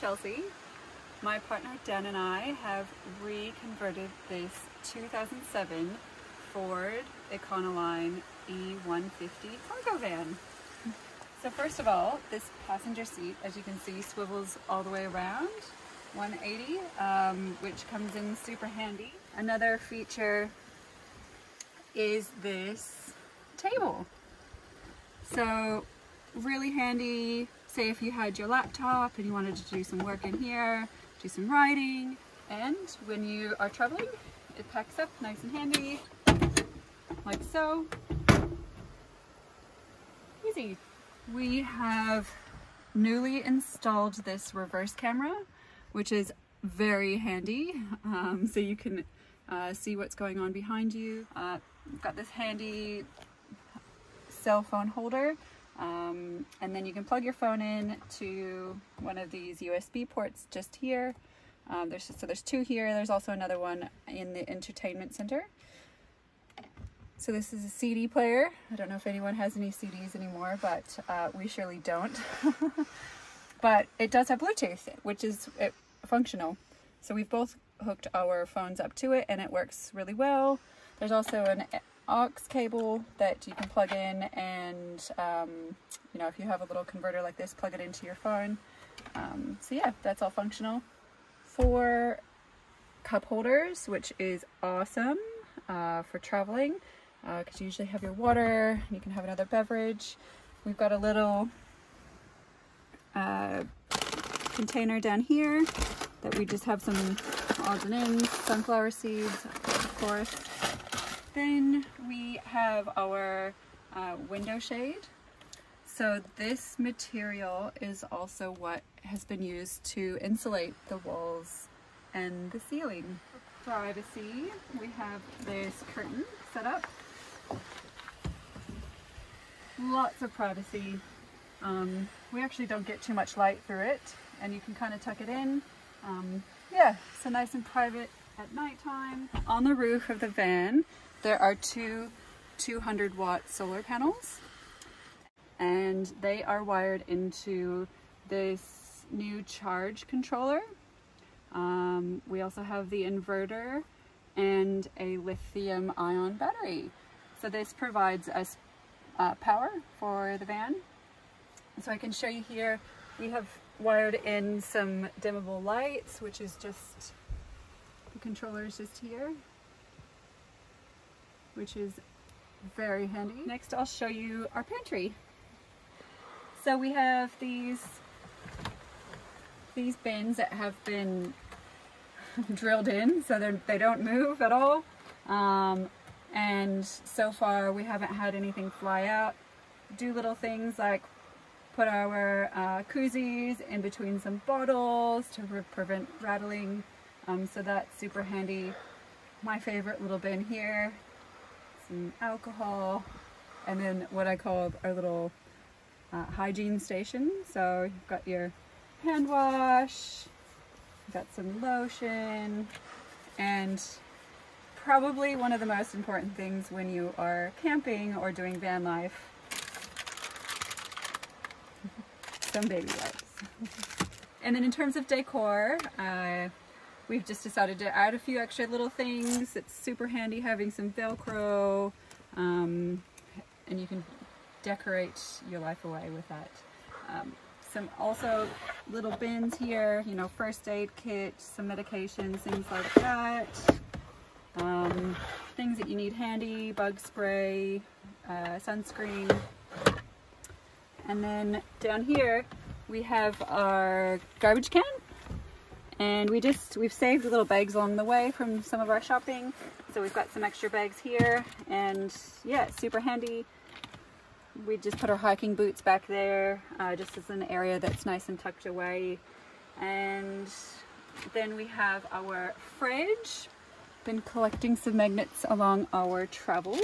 Chelsea. My partner Dan and I have reconverted this 2007 Ford Econoline E150 cargo van. So first of all, this passenger seat, as you can see, swivels all the way around 180, um, which comes in super handy. Another feature is this table. So really handy, say if you had your laptop and you wanted to do some work in here, do some writing, and when you are traveling, it packs up nice and handy, like so. Easy. We have newly installed this reverse camera, which is very handy, um, so you can uh, see what's going on behind you. Uh, we've got this handy cell phone holder um, and then you can plug your phone in to one of these USB ports just here. Um, there's so there's two here. There's also another one in the entertainment center. So this is a CD player. I don't know if anyone has any CDs anymore, but uh, we surely don't. but it does have Bluetooth, which is it, functional. So we've both hooked our phones up to it and it works really well. There's also an aux cable that you can plug in and um, you know if you have a little converter like this plug it into your phone. Um, so yeah that's all functional. Four cup holders which is awesome uh, for traveling because uh, you usually have your water you can have another beverage. We've got a little uh, container down here that we just have some odds and ends sunflower seeds of course then we have our uh, window shade. So this material is also what has been used to insulate the walls and the ceiling. Privacy, we have this curtain set up. Lots of privacy. Um, we actually don't get too much light through it and you can kind of tuck it in. Um, yeah, so nice and private at nighttime. On the roof of the van, there are two 200 watt solar panels and they are wired into this new charge controller. Um, we also have the inverter and a lithium ion battery. So this provides us uh, power for the van. So I can show you here, we have wired in some dimmable lights, which is just, the controller is just here which is very handy. Next I'll show you our pantry. So we have these these bins that have been drilled in so they don't move at all. Um, and so far we haven't had anything fly out. Do little things like put our uh, koozies in between some bottles to prevent rattling. Um, so that's super handy. My favorite little bin here alcohol, and then what I call our little uh, hygiene station. So you've got your hand wash, got some lotion, and probably one of the most important things when you are camping or doing van life, some baby wipes. and then in terms of decor, uh, We've just decided to add a few extra little things. It's super handy having some Velcro um, and you can decorate your life away with that. Um, some also little bins here, you know, first aid kit, some medications, things like that. Um, things that you need handy, bug spray, uh, sunscreen. And then down here we have our garbage can and we just, we've saved little bags along the way from some of our shopping. So we've got some extra bags here and yeah, super handy. We just put our hiking boots back there, uh, just as an area that's nice and tucked away. And then we have our fridge. Been collecting some magnets along our travels.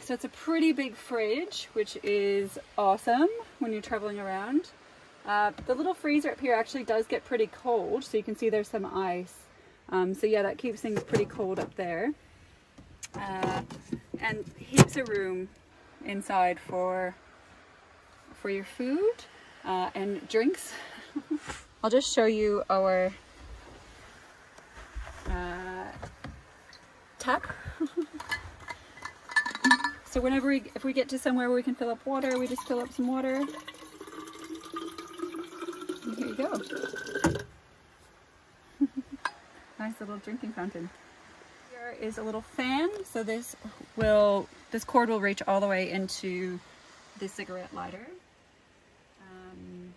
So it's a pretty big fridge, which is awesome when you're traveling around. Uh, the little freezer up here actually does get pretty cold, so you can see there's some ice. Um, so yeah, that keeps things pretty cold up there. Uh, and heaps of room inside for for your food. uh, and drinks. I'll just show you our uh, tap. so whenever we, if we get to somewhere where we can fill up water, we just fill up some water. Here you go. nice little drinking fountain. Here is a little fan, so this will, this cord will reach all the way into the cigarette lighter. Um,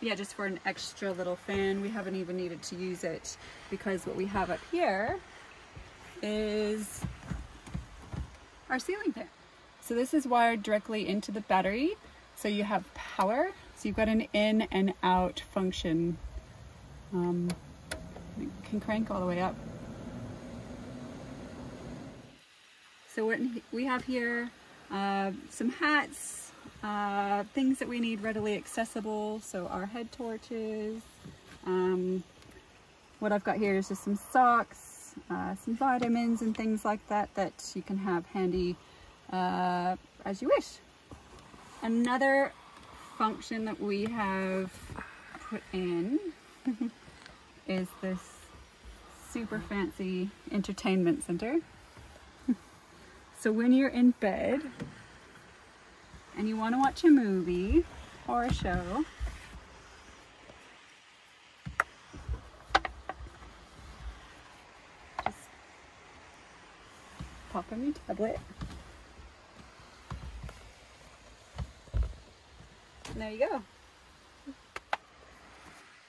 yeah, just for an extra little fan. We haven't even needed to use it because what we have up here is our ceiling fan. So this is wired directly into the battery. So you have power. So you've got an in and out function. Um, can crank all the way up. So what we have here, uh, some hats, uh, things that we need readily accessible. So our head torches. Um, what I've got here is just some socks, uh, some vitamins and things like that that you can have handy uh, as you wish. Another function that we have put in is this super fancy entertainment center. so when you're in bed and you want to watch a movie or a show, just pop on your tablet There you go.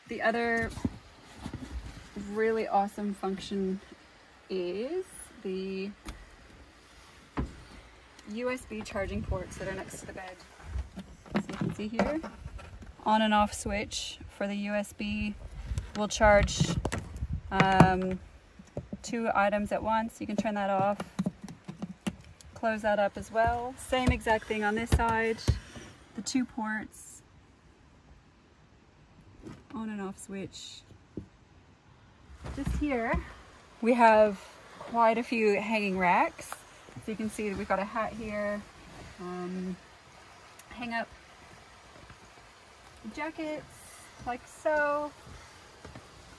The other really awesome function is the USB charging ports that are next to the bed. So you can see here, on and off switch for the USB will charge um, two items at once. You can turn that off, close that up as well. Same exact thing on this side the two ports, on and off switch. Just here, we have quite a few hanging racks. So you can see that we've got a hat here, um, hang up jackets like so,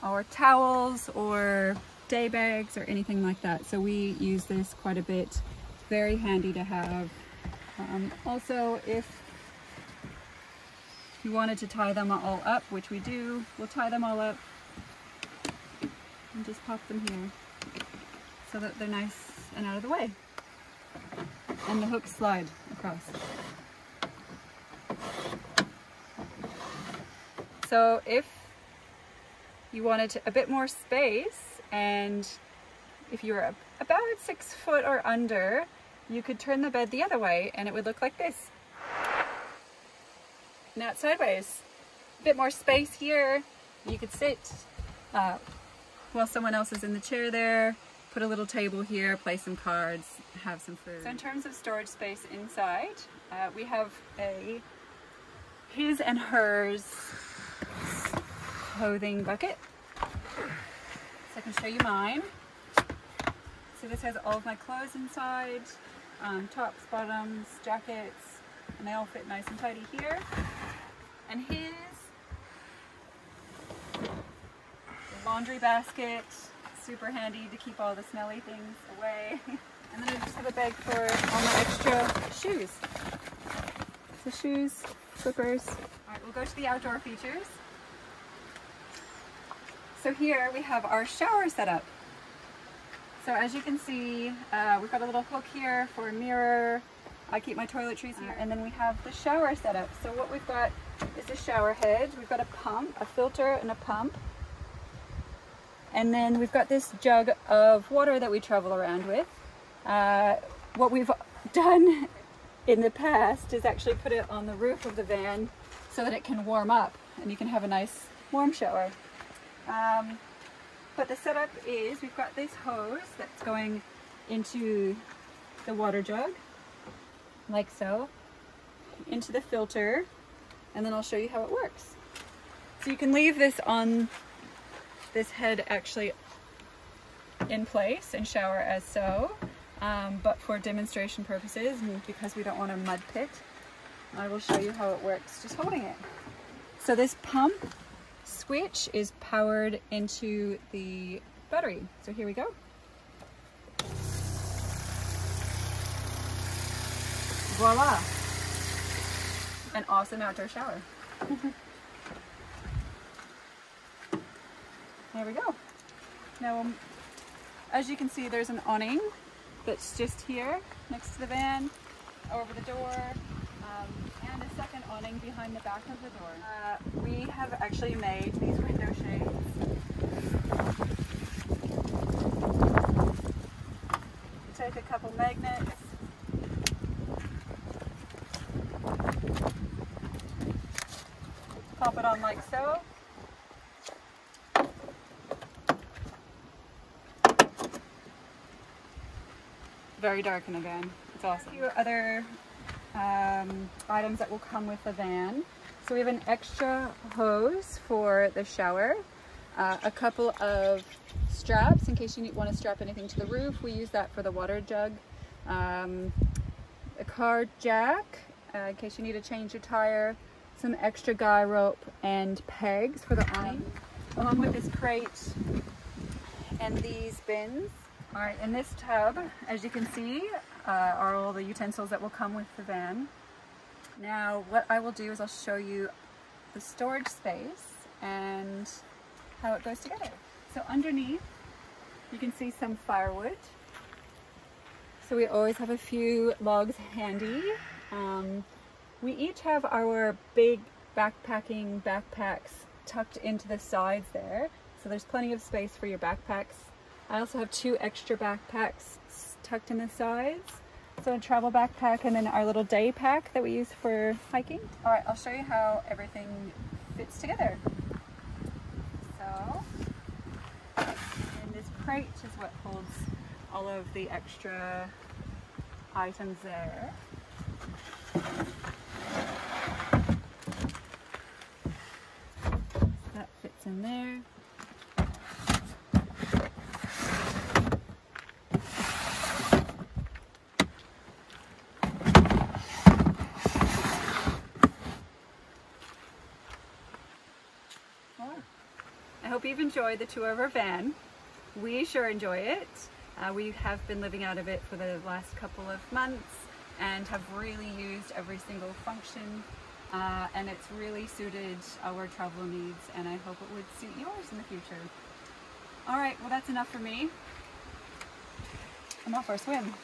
or towels or day bags or anything like that. So we use this quite a bit. Very handy to have. Um, also, if you wanted to tie them all up, which we do, we'll tie them all up and just pop them here so that they're nice and out of the way. And the hooks slide across. So if you wanted a bit more space and if you were about six foot or under, you could turn the bed the other way and it would look like this. Now it's sideways. A bit more space here. You could sit uh, while someone else is in the chair there, put a little table here, play some cards, have some food. So in terms of storage space inside, uh, we have a his and hers clothing bucket. So I can show you mine. So this has all of my clothes inside, um, tops, bottoms, jackets, and they all fit nice and tidy here. And his laundry basket, super handy to keep all the smelly things away. and then I just have a bag for all my extra shoes. So shoes, slippers. All right, we'll go to the outdoor features. So here we have our shower setup. So as you can see, uh, we've got a little hook here for a mirror. I keep my toiletries here. And then we have the shower setup. So what we've got is a shower head. We've got a pump, a filter and a pump. And then we've got this jug of water that we travel around with. Uh, what we've done in the past is actually put it on the roof of the van so that it can warm up and you can have a nice warm shower. Um, but the setup is we've got this hose that's going into the water jug like so into the filter and then I'll show you how it works. So you can leave this on this head actually in place and shower as so, um, but for demonstration purposes and because we don't want a mud pit, I will show you how it works just holding it. So this pump switch is powered into the battery. So here we go. Voila! An awesome outdoor shower. there we go. Now, um, as you can see, there's an awning that's just here next to the van, over the door, um, and a second awning behind the back of the door. Uh, we have actually made these window shades. Take a couple magnets. Pop it on like so. very dark in the van. It's awesome. A few other um, items that will come with the van. So we have an extra hose for the shower, uh, a couple of straps in case you want to strap anything to the roof. We use that for the water jug. Um, a car jack uh, in case you need to change your tire, some extra guy rope and pegs for the awning, along with this crate and these bins. All right, in this tub, as you can see, uh, are all the utensils that will come with the van. Now, what I will do is I'll show you the storage space and how it goes together. So underneath, you can see some firewood. So we always have a few logs handy. Um, we each have our big backpacking backpacks tucked into the sides there. So there's plenty of space for your backpacks I also have two extra backpacks tucked in the sides. So a travel backpack and then our little day pack that we use for hiking. All right, I'll show you how everything fits together. So, and this crate is what holds all of the extra items there. that fits in there. I hope you've enjoyed the tour of our van. We sure enjoy it. Uh, we have been living out of it for the last couple of months and have really used every single function uh, and it's really suited our travel needs and I hope it would suit yours in the future. Alright, well that's enough for me. I'm off for a swim.